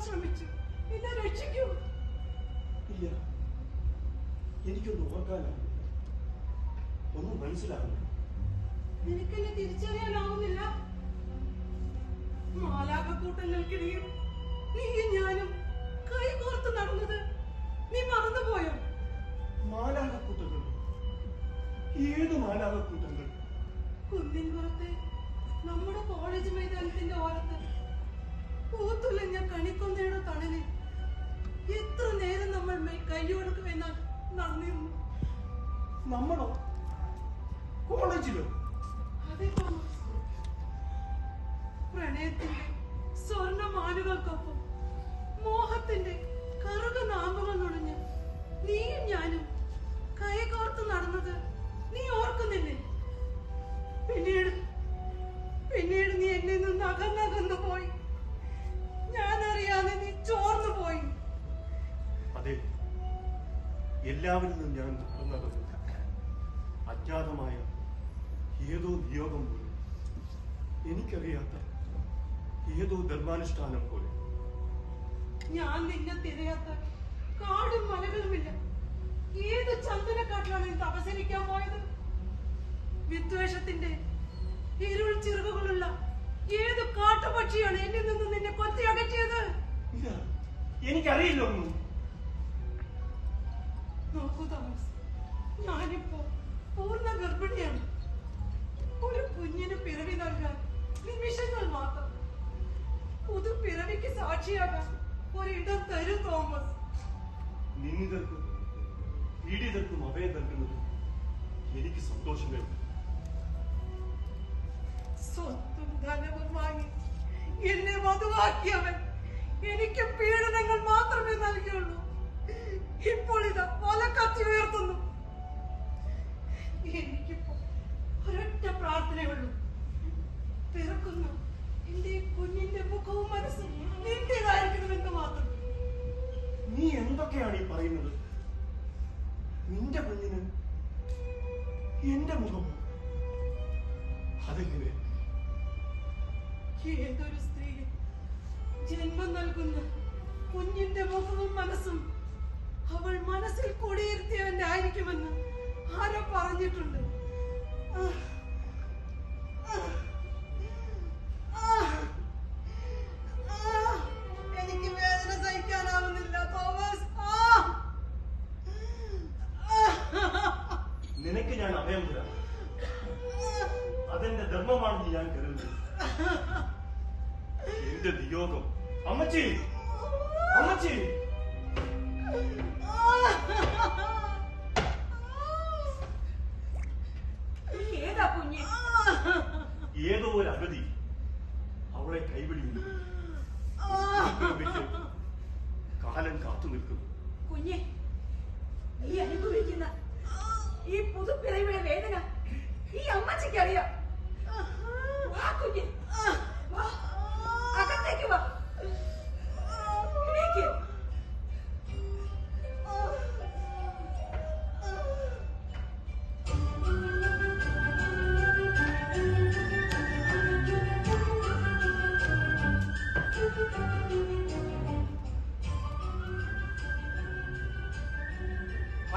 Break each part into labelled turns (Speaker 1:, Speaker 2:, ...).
Speaker 1: ശ്രമിച്ചു. എന്നെ രക്ഷിക്കൂ. ഇല്ല. എനിക്കൊന്ന് ഓർക്കാനാവില്ല ഒന്നും മനസ്സിലാകുന്നില്ല
Speaker 2: എനിക്കെന്നെ തിരിച്ചറിയാനാവുന്നില്ല. മാലാകക്കൂട്ടങ്ങൾക്കിടയിൽ നീയും ഞാനും കൈകോർത്ത് നടന്നത് നീ മറന്നുപോയോ?
Speaker 1: മാലാകക്കൂട്ടങ്ങൾ ഏത് മാലാകക്കൂട്ടങ്ങൾ
Speaker 2: കുന്നിൻ പുറത്ത് നമ്മുടെ കോളേജ് മൈതാനത്തിന്റെ ഓരത്ത് പൂത്തുലഞ്ഞ കണിക്കൊന്നയുടെ തണലിൽ. എത്ര നേരം നമ്മൾ കൈയൊടുക്കുമെന്നാൽ നന്ദിരുന്നു
Speaker 1: നമ്മളോ? കോളേജിലോ?
Speaker 2: അതെ പ്രണയത്തിന്റെ സ്വർണ മാനുകൾക്കൊപ്പം മോഹത്തിന്റെ കറുക നാമ്പുകൾ നുണഞ്ഞ് നീയും
Speaker 1: അതെ. എല്ലാവരിൽ നിന്നും ഞാൻ അകന്നകന്നു അജ്ഞാതമായ ഏതോ നിയോഗം പോലെ എനിക്കറിയാത്ത ഏതോ ധർമാനുഷ്ഠാനം പോലെ.
Speaker 2: ഞാൻ നിന്നെ തിരയാത്ത കാടും മലകളുമില്ല. ഏത് ചന്ദനക്കാട്ടിലാണ് നീ തപസരിക്കാൻ പോയത്? വിദ്വേഷത്തിന്റെ ഇരുൾ ചിറകുകളുള്ള ഏത് കാട്ടുപക്ഷിയാണ് എന്നിൽ നിന്ന് നിന്നെ കൊത്തി അകറ്റിയത്?
Speaker 1: എനിക്കറിയില്ല ഒന്നും
Speaker 2: നോക്കൂ തോമസ് ഞാനിപ്പോ പൂർണ ഗർഭിണിയാണ്. ഒരു കുഞ്ഞിന് പിറവി നൽകാൻ നിമിഷങ്ങൾ മാത്രം. പുതു പിറവിക്ക് സാക്ഷിയാകാൻ ഒരിടം തരൂ തോമസ്.
Speaker 1: നിന്ദിതർക്കും പീഡിതർക്കും അഭയം നൽകുന്നത് എനിക്ക് സന്തോഷമേ ഉള്ളൂ.
Speaker 2: സ്വത്തും ധനവും വാങ്ങി എന്നെ വധുവാക്കിയവൻ എനിക്ക് പീഡനങ്ങൾ മാത്രമേ നൽകിയുള്ളൂ. ഇപ്പോൾ ഇതാ പല കത്തി ഉയർത്തുന്നു. എനിക്കിപ്പോ ഒരൊറ്റ പ്രാർത്ഥനയുള്ളൂ. പിറക്കുന്ന. എന്റെ കുഞ്ഞിന്റെ മുഖവും മനസ്സും നിന്റേതായിരിക്കണമെന്ന് മാത്രം.
Speaker 1: നീ എന്തൊക്കെയാണ് ഈ പറയുന്നത്? നിന്റെ കുഞ്ഞിന് എന്റെ മുഖം അതെങ്ങനെ?
Speaker 2: ഏതൊരു സ്ത്രീ ജന്മം നൽകുന്ന കുഞ്ഞിന്റെ മുഖവും മനസ്സും അവൾ മനസ്സിൽ കുടിയിരുത്തിയവന്റെ ആയിരിക്കുമെന്ന് ആരോ പറഞ്ഞിട്ടുണ്ട്. എനിക്ക് വേദന സഹിക്കാനാവുന്നില്ല തോമസ്.
Speaker 1: നിനക്ക് ഞാൻ അഭയം തരാം അതെന്റെ ധർമ്മമാണെന്ന് ഞാൻ കരുതുന്നു. എന്റെ അമ്മച്ചി അമ്മച്ചി. 얘다 보니.
Speaker 3: 얘도 라그디 아우라의 가이블입니다.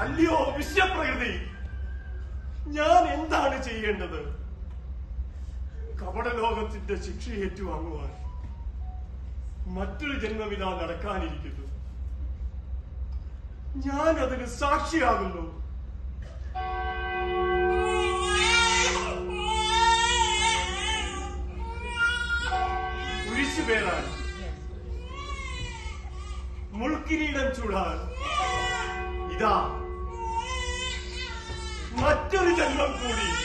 Speaker 1: അല്ലയോ വിശ്വപ്രകൃതി? ഞാൻ എന്താണ് ചെയ്യേണ്ടത്? കപടലോകത്തിന്റെ ശിക്ഷ ഏറ്റുവാങ്ങുവാൻ മറ്റൊരു ജന്മവിധ നടക്കാനിരിക്കുന്നു. ഞാൻ അതിന് സാക്ഷിയാകുന്നു മുൾക്കിരീടം ചൂടാൻ ഇതാ മറ്റൊരു ജന്മം കൂടി.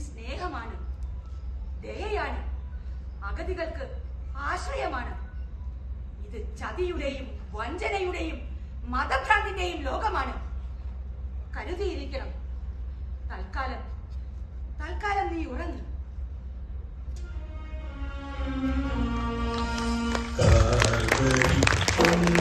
Speaker 3: സ്നേഹമാണ്. ദയയാണ്. അഗതികൾക്ക് ആശ്രയമാണ്. ഇത് ചതിയുടെയും വഞ്ചനയുടെയും മതഭ്രാന്തിന്റെയും ലോകമാണ്. കരുതിയിരിക്കണം. തൽക്കാലം തൽക്കാലം നീ ഉറങ്ങി.